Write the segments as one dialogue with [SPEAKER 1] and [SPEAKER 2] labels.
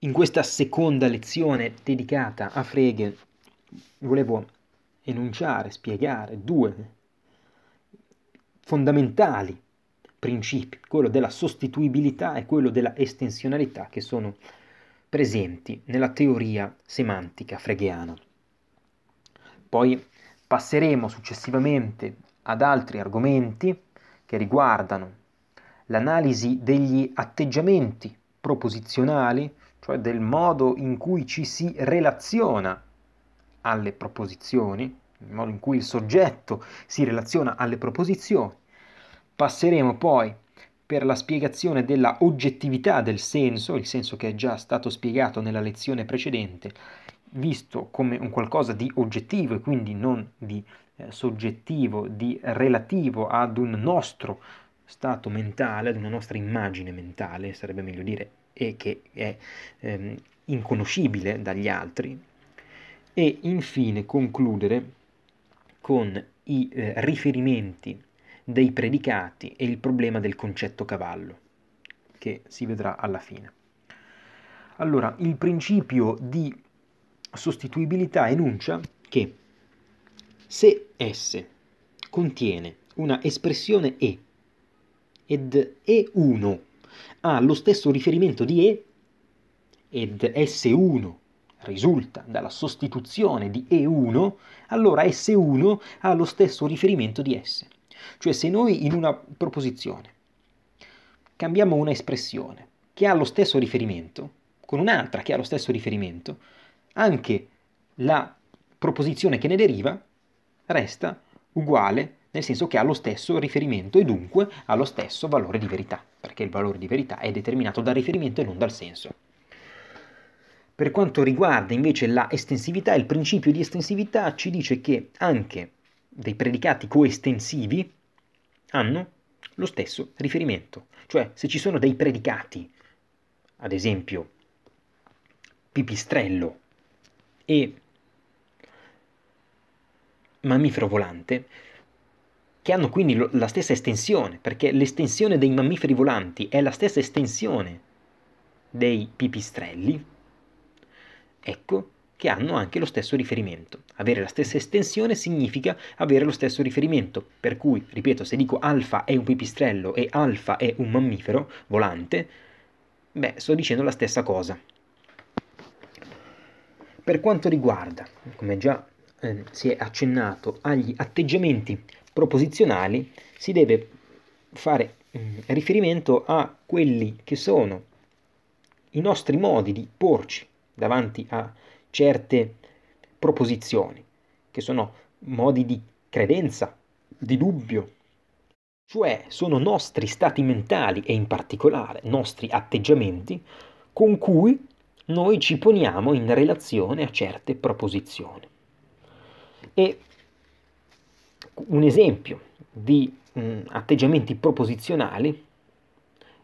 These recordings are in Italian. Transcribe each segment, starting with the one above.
[SPEAKER 1] In questa seconda lezione dedicata a Frege volevo enunciare, spiegare due fondamentali principi, quello della sostituibilità e quello della estensionalità che sono presenti nella teoria semantica freghiana. Poi passeremo successivamente ad altri argomenti che riguardano l'analisi degli atteggiamenti proposizionali cioè del modo in cui ci si relaziona alle proposizioni, il modo in cui il soggetto si relaziona alle proposizioni. Passeremo poi per la spiegazione della oggettività del senso, il senso che è già stato spiegato nella lezione precedente, visto come un qualcosa di oggettivo e quindi non di eh, soggettivo, di relativo ad un nostro stato mentale, ad una nostra immagine mentale, sarebbe meglio dire e che è ehm, inconoscibile dagli altri, e infine concludere con i eh, riferimenti dei predicati e il problema del concetto cavallo, che si vedrà alla fine. Allora, il principio di sostituibilità enuncia che se S contiene una espressione E ed E1 ha lo stesso riferimento di E ed S1 risulta dalla sostituzione di E1, allora S1 ha lo stesso riferimento di S. Cioè se noi in una proposizione cambiamo una espressione che ha lo stesso riferimento con un'altra che ha lo stesso riferimento, anche la proposizione che ne deriva resta uguale nel senso che ha lo stesso riferimento e dunque ha lo stesso valore di verità, perché il valore di verità è determinato dal riferimento e non dal senso. Per quanto riguarda invece la estensività, il principio di estensività ci dice che anche dei predicati coestensivi hanno lo stesso riferimento. Cioè, se ci sono dei predicati, ad esempio pipistrello e mammifero volante, che hanno quindi lo, la stessa estensione, perché l'estensione dei mammiferi volanti è la stessa estensione dei pipistrelli, ecco che hanno anche lo stesso riferimento. Avere la stessa estensione significa avere lo stesso riferimento, per cui, ripeto, se dico alfa è un pipistrello e alfa è un mammifero volante, beh, sto dicendo la stessa cosa. Per quanto riguarda, come già eh, si è accennato, agli atteggiamenti proposizionali si deve fare mm, riferimento a quelli che sono i nostri modi di porci davanti a certe proposizioni, che sono modi di credenza, di dubbio, cioè sono nostri stati mentali e in particolare nostri atteggiamenti con cui noi ci poniamo in relazione a certe proposizioni. E un esempio di mh, mm, atteggiamenti proposizionali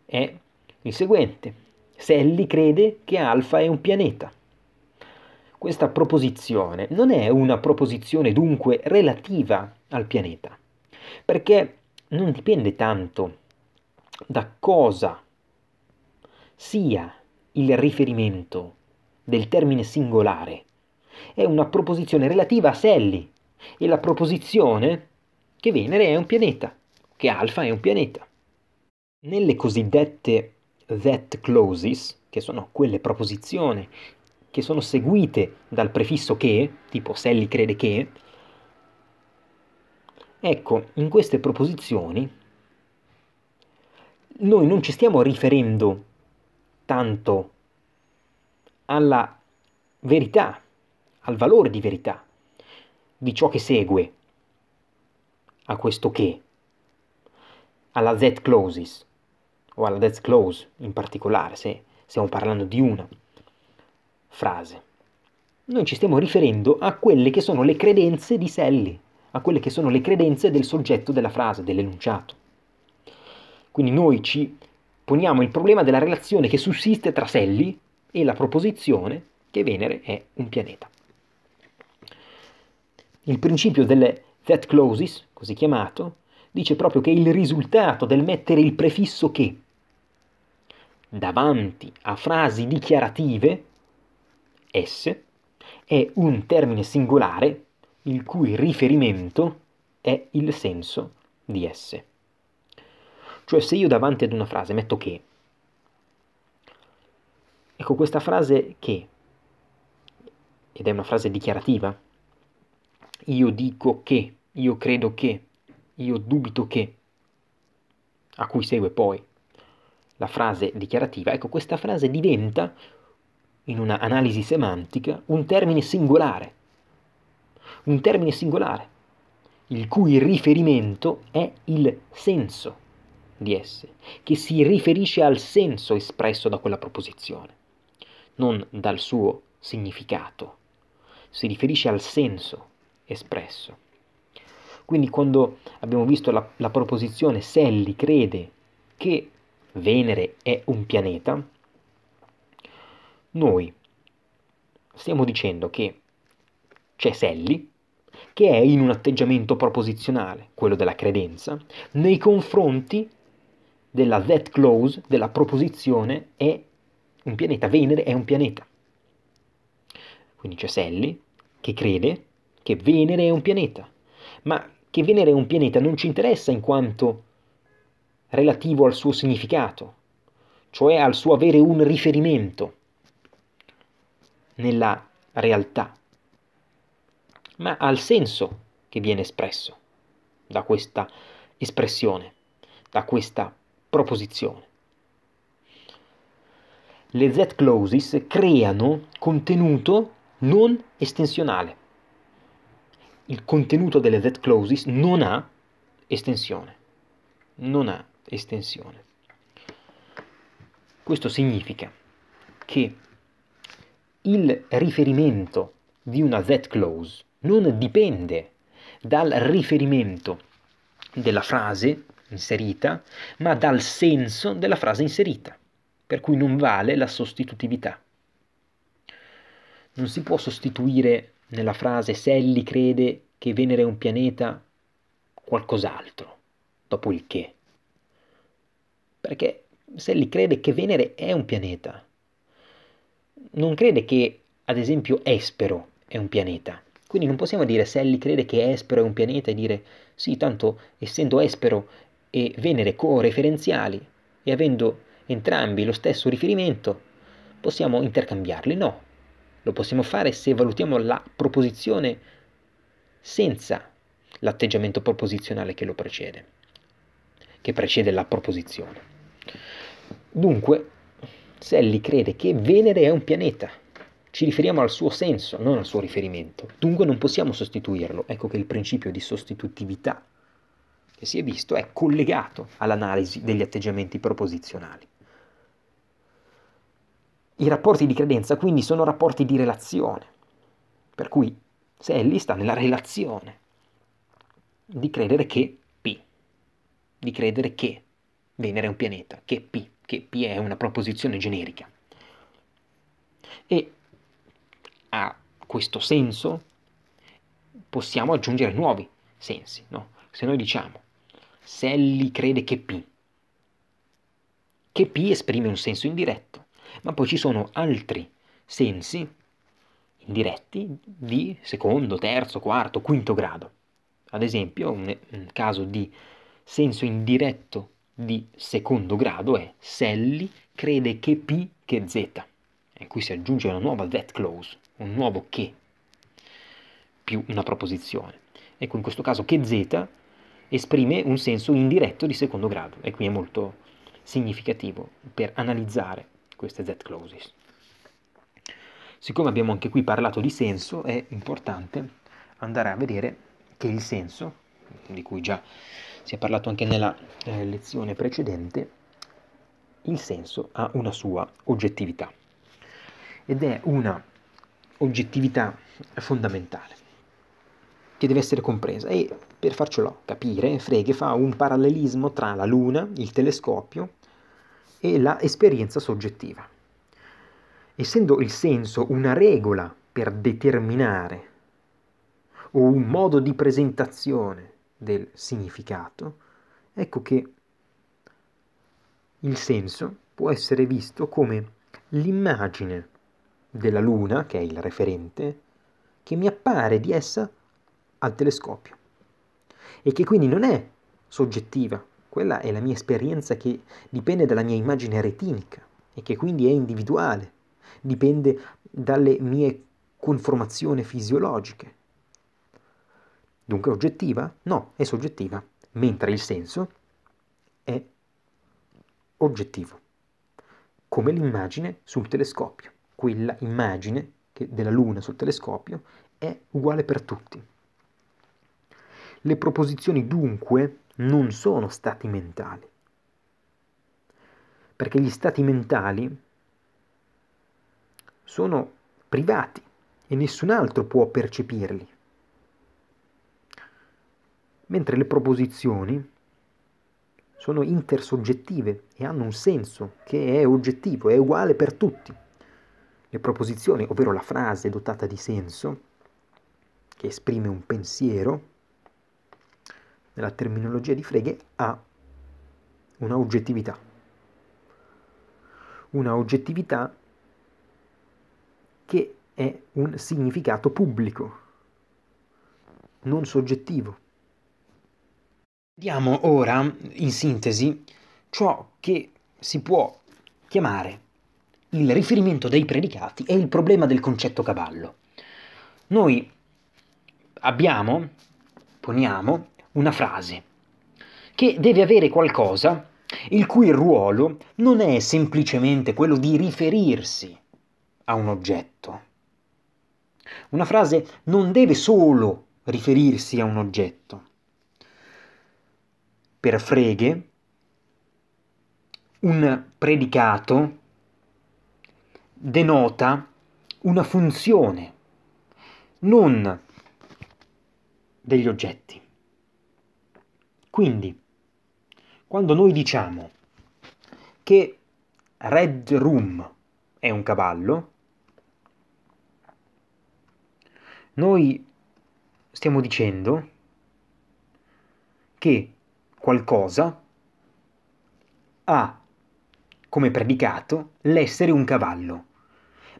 [SPEAKER 1] è il seguente. Sally crede che Alfa è un pianeta. Questa proposizione non è una proposizione dunque relativa al pianeta, perché non dipende tanto da cosa sia il riferimento del termine singolare. È una proposizione relativa a Sally, e la proposizione che Venere è un pianeta, che Alfa è un pianeta. Nelle cosiddette that clauses, che sono quelle proposizioni che sono seguite dal prefisso che, tipo Sally crede che, ecco, in queste proposizioni noi non ci stiamo riferendo tanto alla verità, al valore di verità, di ciò che segue a questo che, alla that clauses, o alla that clause in particolare, se stiamo parlando di una frase. Noi ci stiamo riferendo a quelle che sono le credenze di Sally, a quelle che sono le credenze del soggetto della frase, dell'enunciato. Quindi noi ci poniamo il problema della relazione che sussiste tra Sally e la proposizione che Venere è un pianeta. Il principio delle that clauses, così chiamato, dice proprio che il risultato del mettere il prefisso che davanti a frasi dichiarative, esse, è un termine singolare il cui riferimento è il senso di esse. Cioè se io davanti ad una frase metto che, ecco questa frase che, ed è una frase dichiarativa, io dico che, io credo che, io dubito che, a cui segue poi la frase dichiarativa, ecco questa frase diventa, in una analisi semantica, un termine singolare. Un termine singolare, il cui riferimento è il senso di esse, che si riferisce al senso espresso da quella proposizione, non dal suo significato, si riferisce al senso espresso. Quindi quando abbiamo visto la, la proposizione Selli crede che Venere è un pianeta, noi stiamo dicendo che c'è Selli, che è in un atteggiamento proposizionale, quello della credenza, nei confronti della that clause, della proposizione è un pianeta, Venere è un pianeta. Quindi c'è Selli che crede che Venere è un pianeta, ma che Venere è un pianeta non ci interessa in quanto relativo al suo significato, cioè al suo avere un riferimento nella realtà, ma al senso che viene espresso da questa espressione, da questa proposizione. Le Z-clauses creano contenuto non estensionale. Il contenuto delle Z-clauses non ha estensione. Non ha estensione. Questo significa che il riferimento di una Z-clause non dipende dal riferimento della frase inserita, ma dal senso della frase inserita, per cui non vale la sostitutività. Non si può sostituire nella frase Sally crede che Venere è un pianeta qualcos'altro, dopo il che. Perché Sally crede che Venere è un pianeta. Non crede che, ad esempio, Espero è un pianeta. Quindi non possiamo dire Sally crede che Espero è un pianeta e dire sì, tanto essendo Espero e Venere co-referenziali e avendo entrambi lo stesso riferimento, possiamo intercambiarli? No, lo possiamo fare se valutiamo la proposizione senza l'atteggiamento proposizionale che lo precede, che precede la proposizione. Dunque, Sally crede che Venere è un pianeta. Ci riferiamo al suo senso, non al suo riferimento. Dunque non possiamo sostituirlo. Ecco che il principio di sostitutività che si è visto è collegato all'analisi degli atteggiamenti proposizionali. I rapporti di credenza quindi sono rapporti di relazione, per cui Sally sta nella relazione di credere che P, di credere che Venere è un pianeta, che P, che P è una proposizione generica. E a questo senso possiamo aggiungere nuovi sensi, no? Se noi diciamo Sally crede che P. Che P esprime un senso indiretto, ma poi ci sono altri sensi indiretti di secondo, terzo, quarto, quinto grado. Ad esempio, un, caso di senso indiretto di secondo grado è Sally crede che P che Z. E qui si aggiunge una nuova that clause, un nuovo che più una proposizione. Ecco, in questo caso che Z esprime un senso indiretto di secondo grado e qui è molto significativo per analizzare queste Z-clauses. Siccome abbiamo anche qui parlato di senso, è importante andare a vedere che il senso, di cui già si è parlato anche nella eh, lezione precedente, il senso ha una sua oggettività ed è una oggettività fondamentale che deve essere compresa e per farcelo capire Frege fa un parallelismo tra la Luna, il telescopio e la esperienza soggettiva. Essendo il senso una regola per determinare o un modo di presentazione del significato, ecco che il senso può essere visto come l'immagine della Luna, che è il referente, che mi appare di essa al telescopio e che quindi non è soggettiva, quella è la mia esperienza che dipende dalla mia immagine retinica e che quindi è individuale, dipende dalle mie conformazioni fisiologiche. Dunque oggettiva? No, è soggettiva, mentre il senso è oggettivo, come l'immagine sul telescopio. Quella immagine della Luna sul telescopio è uguale per tutti. Le proposizioni dunque non sono stati mentali, perché gli stati mentali sono privati e nessun altro può percepirli, mentre le proposizioni sono intersoggettive e hanno un senso che è oggettivo, è uguale per tutti. Le proposizioni, ovvero la frase dotata di senso, che esprime un pensiero, nella terminologia di Frege, ha una oggettività. Una oggettività che è un significato pubblico, non soggettivo. Vediamo ora, in sintesi, ciò che si può chiamare il riferimento dei predicati e il problema del concetto cavallo. Noi abbiamo, poniamo, una frase che deve avere qualcosa il cui ruolo non è semplicemente quello di riferirsi a un oggetto. Una frase non deve solo riferirsi a un oggetto. Per Frege, un predicato denota una funzione, non degli oggetti. Quindi, quando noi diciamo che Red Room è un cavallo, noi stiamo dicendo che qualcosa ha come predicato l'essere un cavallo,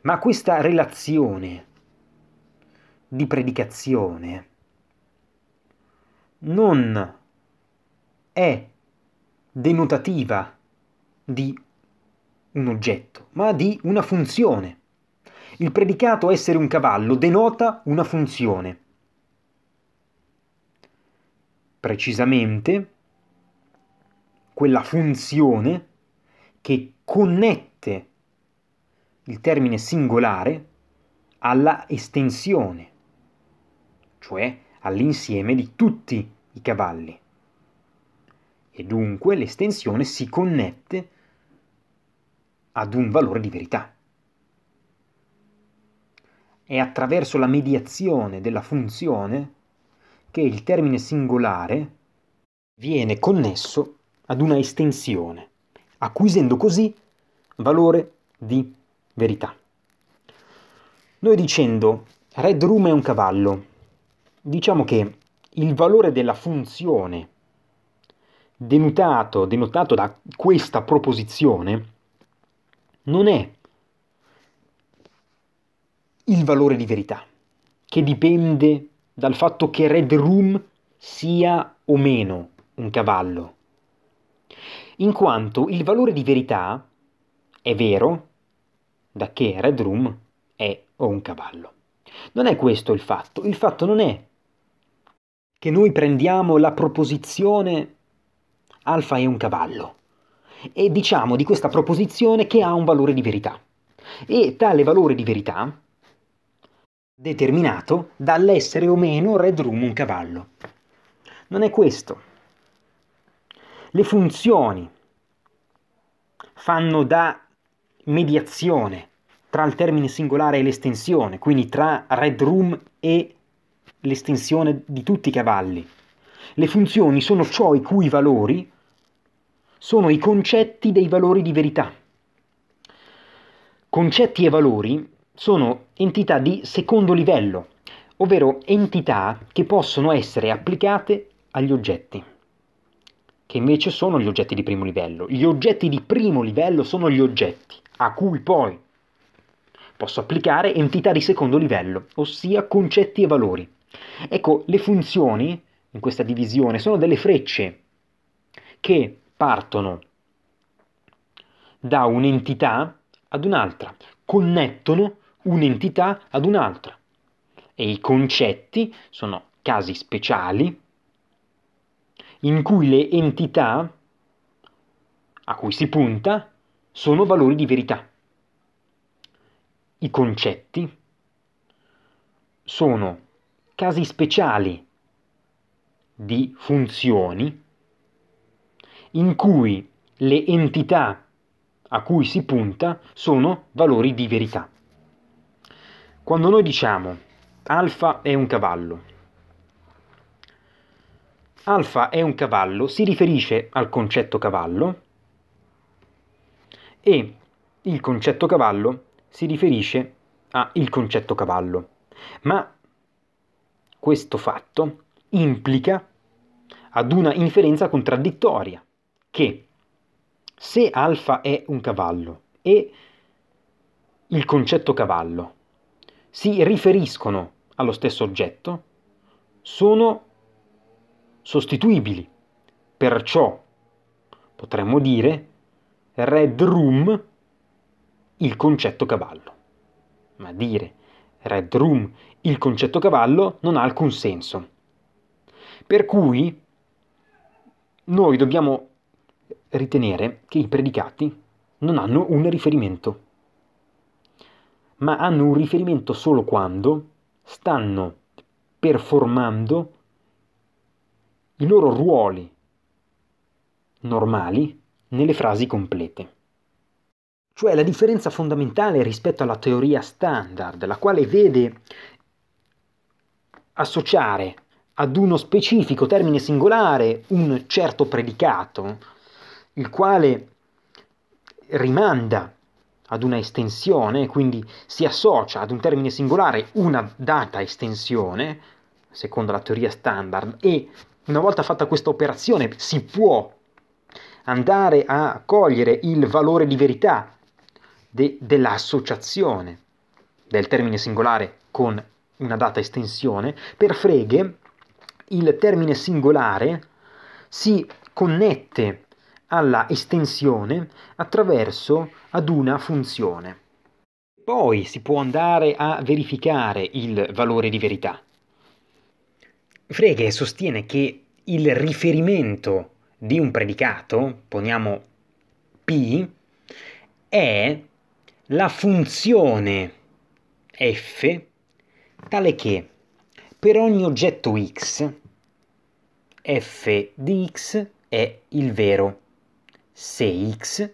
[SPEAKER 1] ma questa relazione di predicazione non è denotativa di un oggetto, ma di una funzione. Il predicato essere un cavallo denota una funzione. Precisamente quella funzione che connette il termine singolare alla estensione, cioè all'insieme di tutti i cavalli e dunque l'estensione si connette ad un valore di verità. È attraverso la mediazione della funzione che il termine singolare viene connesso ad una estensione, acquisendo così valore di verità. Noi dicendo Red Room è un cavallo, diciamo che il valore della funzione denotato, denotato da questa proposizione non è il valore di verità, che dipende dal fatto che Red Room sia o meno un cavallo, in quanto il valore di verità è vero da che Red Room è o un cavallo. Non è questo il fatto, il fatto non è che noi prendiamo la proposizione alfa è un cavallo. E diciamo di questa proposizione che ha un valore di verità. E tale valore di verità determinato dall'essere o meno Red Room un cavallo. Non è questo. Le funzioni fanno da mediazione tra il termine singolare e l'estensione, quindi tra Red Room e l'estensione di tutti i cavalli. Le funzioni sono ciò i cui valori sono i concetti dei valori di verità. Concetti e valori sono entità di secondo livello, ovvero entità che possono essere applicate agli oggetti, che invece sono gli oggetti di primo livello. Gli oggetti di primo livello sono gli oggetti a cui poi posso applicare entità di secondo livello, ossia concetti e valori. Ecco, le funzioni in questa divisione sono delle frecce che partono da un'entità ad un'altra, connettono un'entità ad un'altra. E i concetti sono casi speciali in cui le entità a cui si punta sono valori di verità. I concetti sono casi speciali di funzioni in cui le entità a cui si punta sono valori di verità. Quando noi diciamo alfa è un cavallo, alfa è un cavallo si riferisce al concetto cavallo e il concetto cavallo si riferisce al concetto cavallo. Ma questo fatto implica ad una inferenza contraddittoria che se alfa è un cavallo e il concetto cavallo si riferiscono allo stesso oggetto, sono sostituibili. Perciò potremmo dire red room il concetto cavallo. Ma dire red room il concetto cavallo non ha alcun senso. Per cui noi dobbiamo ritenere che i predicati non hanno un riferimento, ma hanno un riferimento solo quando stanno performando i loro ruoli normali nelle frasi complete. Cioè la differenza fondamentale rispetto alla teoria standard, la quale vede associare ad uno specifico termine singolare un certo predicato, il quale rimanda ad una estensione, quindi si associa ad un termine singolare una data estensione, secondo la teoria standard, e una volta fatta questa operazione si può andare a cogliere il valore di verità de- dell'associazione del termine singolare con una data estensione, per Frege il termine singolare si connette alla estensione attraverso ad una funzione. Poi si può andare a verificare il valore di verità. Frege sostiene che il riferimento di un predicato, poniamo P, è la funzione f tale che per ogni oggetto x f di x è il vero se x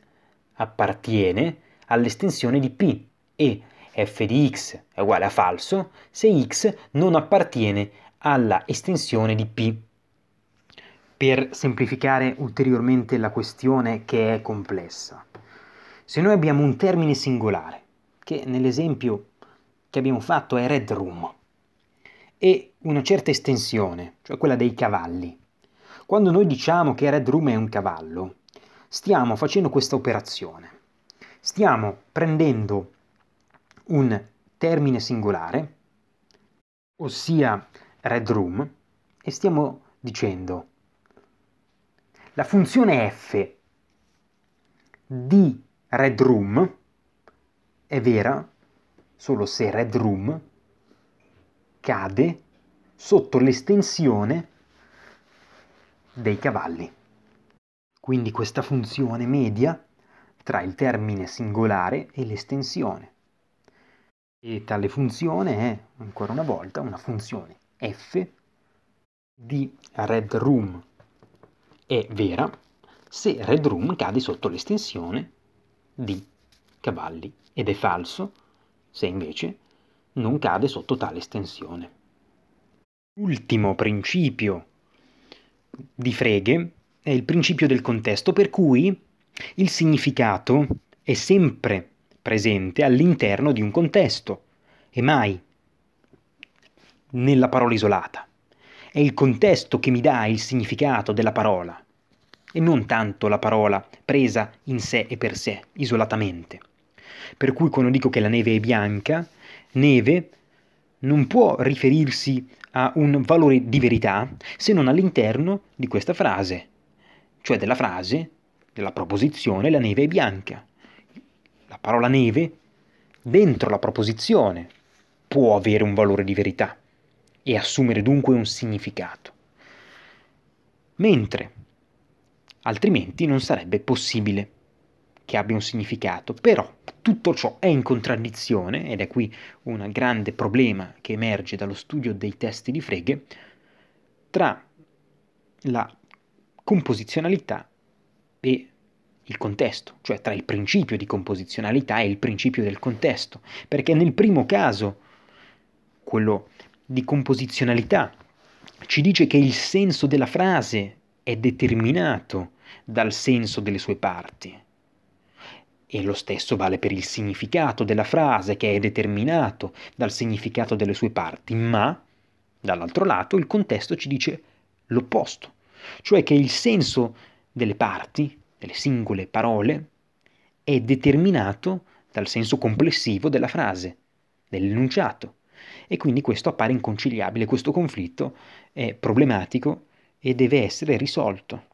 [SPEAKER 1] appartiene all'estensione di p e f di x è uguale a falso se x non appartiene alla estensione di p. Per semplificare ulteriormente la questione che è complessa, se noi abbiamo un termine singolare, che nell'esempio che abbiamo fatto è red room, e una certa estensione, cioè quella dei cavalli, quando noi diciamo che red room è un cavallo, stiamo facendo questa operazione. Stiamo prendendo un termine singolare, ossia red room, e stiamo dicendo la funzione f di Red Room è vera solo se Red Room cade sotto l'estensione dei cavalli. Quindi questa funzione media tra il termine singolare e l'estensione. E tale funzione è, ancora una volta, una funzione f di Red Room è vera se Red Room cade sotto l'estensione di cavalli ed è falso se invece non cade sotto tale estensione. Ultimo principio di Frege è il principio del contesto per cui il significato è sempre presente all'interno di un contesto e mai nella parola isolata. È il contesto che mi dà il significato della parola e non tanto la parola presa in sé e per sé, isolatamente. Per cui quando dico che la neve è bianca, neve non può riferirsi a un valore di verità se non all'interno di questa frase, cioè della frase, della proposizione la neve è bianca. La parola neve dentro la proposizione può avere un valore di verità e assumere dunque un significato. Mentre altrimenti non sarebbe possibile che abbia un significato, però tutto ciò è in contraddizione, ed è qui un grande problema che emerge dallo studio dei testi di Frege, tra la composizionalità e il contesto, cioè tra il principio di composizionalità e il principio del contesto, perché nel primo caso, quello di composizionalità, ci dice che il senso della frase è determinato dal senso delle sue parti. E lo stesso vale per il significato della frase che è determinato dal significato delle sue parti, ma dall'altro lato il contesto ci dice l'opposto, cioè che il senso delle parti, delle singole parole, è determinato dal senso complessivo della frase, dell'enunciato. E quindi questo appare inconciliabile, questo conflitto è problematico e deve essere risolto.